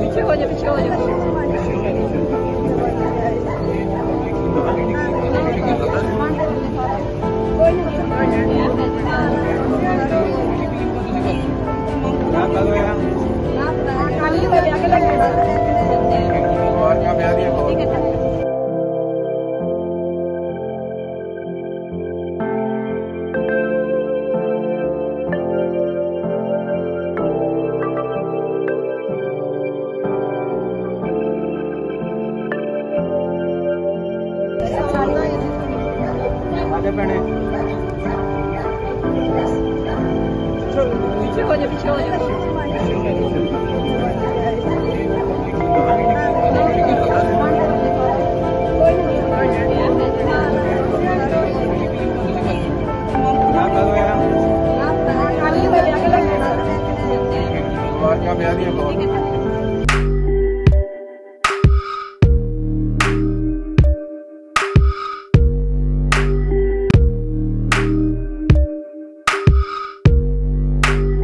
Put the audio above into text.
पीछे हो जा पीछे हो जा आगे बैठे पीछे हो बहुत।